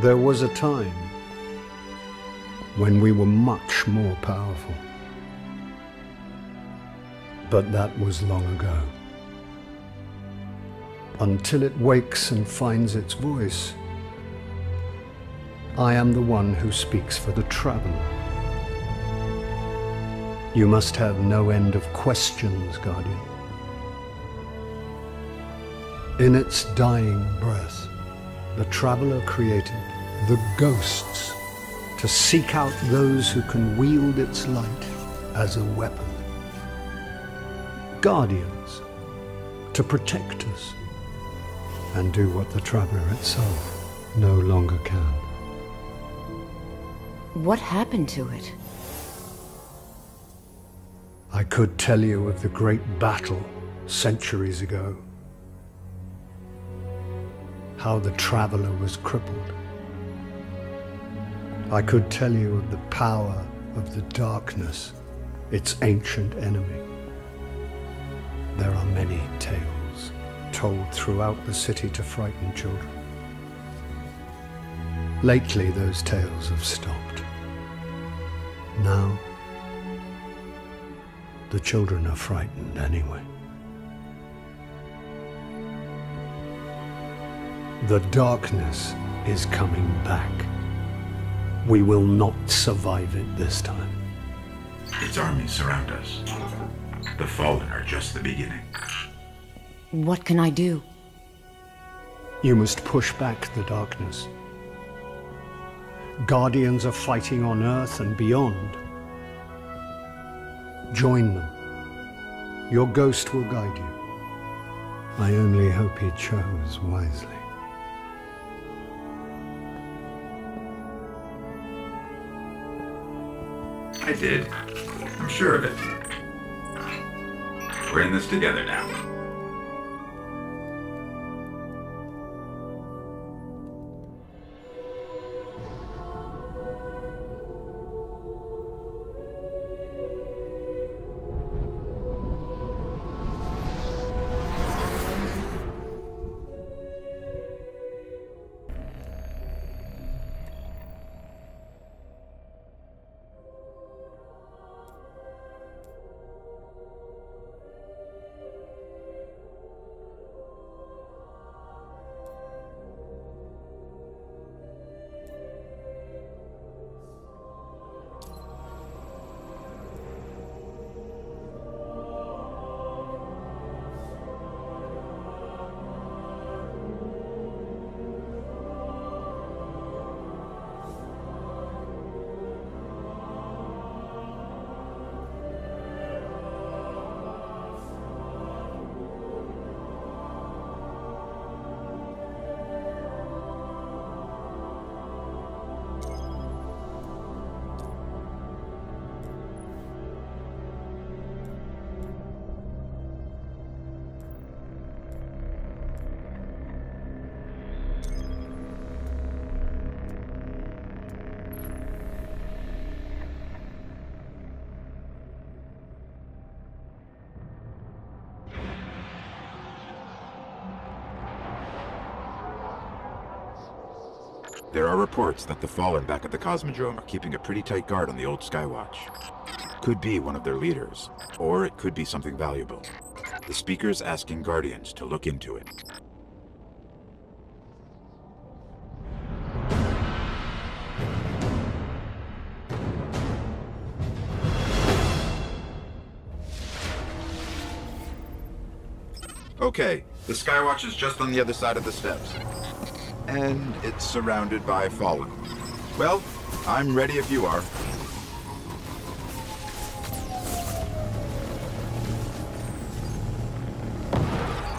There was a time when we were much more powerful. But that was long ago. Until it wakes and finds its voice, I am the one who speaks for the traveler. You must have no end of questions, Guardian. In its dying breath, the traveler created the ghosts to seek out those who can wield its light as a weapon. Guardians to protect us and do what the traveler itself no longer can. What happened to it? I could tell you of the great battle centuries ago. How the traveler was crippled. I could tell you of the power of the darkness, its ancient enemy. There are many tales told throughout the city to frighten children. Lately, those tales have stopped. Now, the children are frightened anyway. The darkness is coming back. We will not survive it this time. Its armies surround us. The Fallen are just the beginning. What can I do? You must push back the darkness. Guardians are fighting on Earth and beyond. Join them. Your ghost will guide you. I only hope he chose wisely. I did. I'm sure of it. We're in this together now. There are reports that the Fallen back at the Cosmodrome are keeping a pretty tight guard on the old Skywatch. Could be one of their leaders, or it could be something valuable. The Speaker's asking Guardians to look into it. Okay, the Skywatch is just on the other side of the steps. And it's surrounded by Fallen. Well, I'm ready if you are.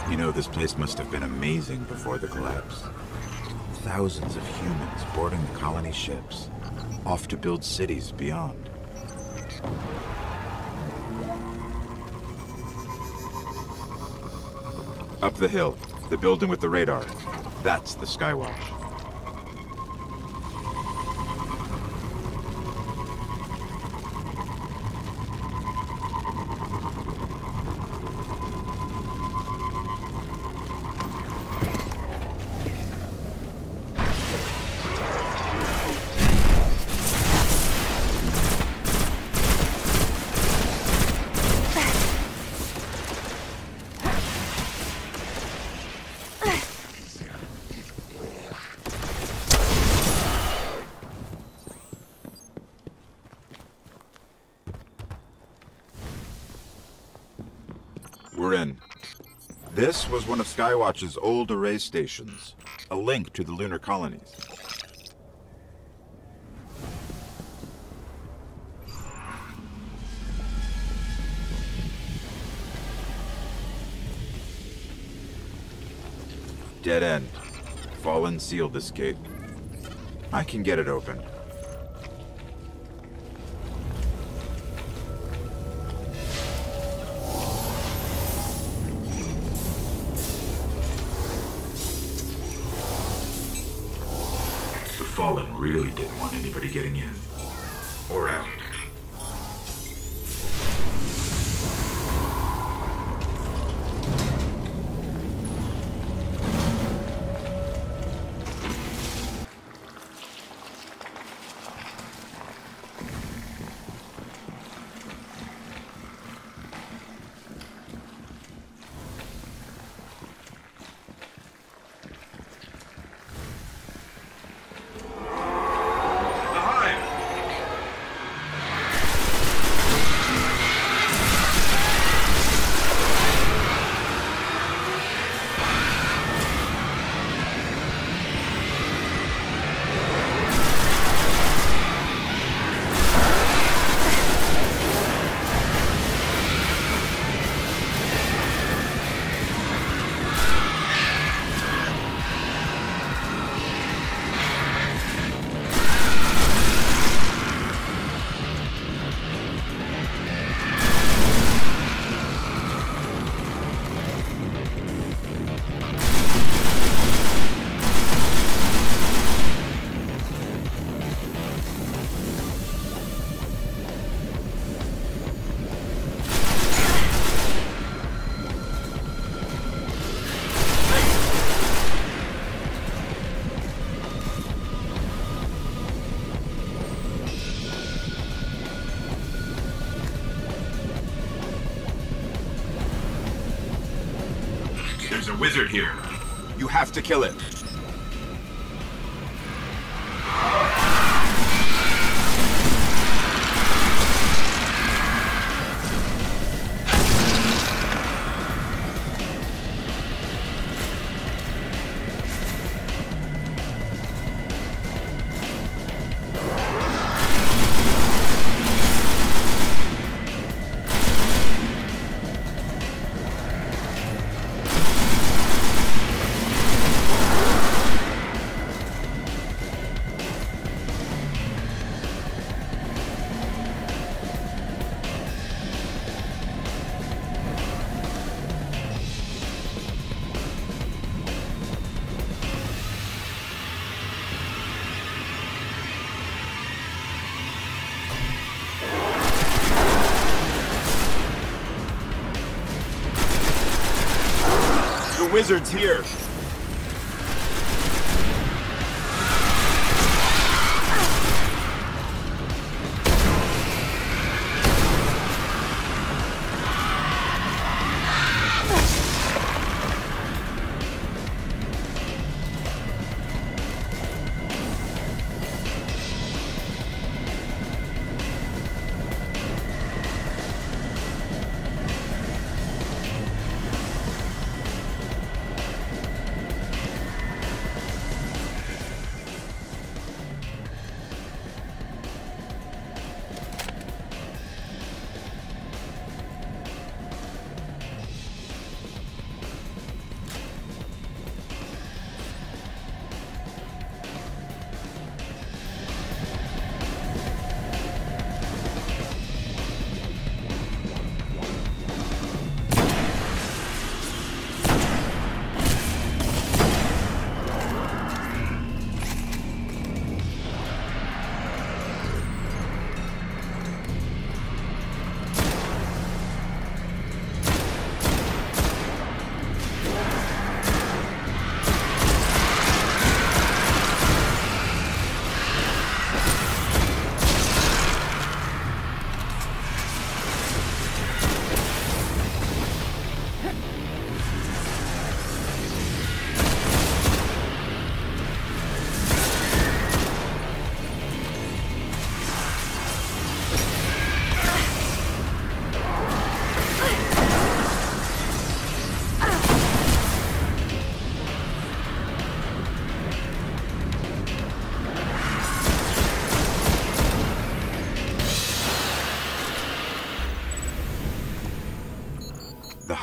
You know, this place must have been amazing before the collapse. Thousands of humans boarding the colony ships, off to build cities beyond. Up the hill, the building with the radar. That's the Skywatch. This was one of Skywatch's old array stations, a link to the lunar colonies. Dead end. Fallen sealed this gate. I can get it open. Fallen really didn't want anybody getting in. Or out. There's a wizard here. You have to kill it. Wizard's here.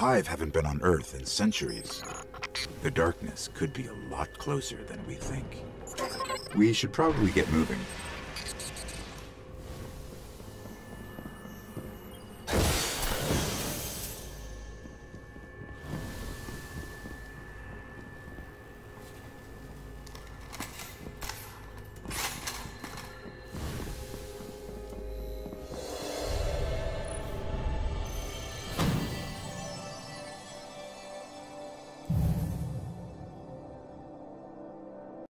Hive haven't been on Earth in centuries. The darkness could be a lot closer than we think. We should probably get moving.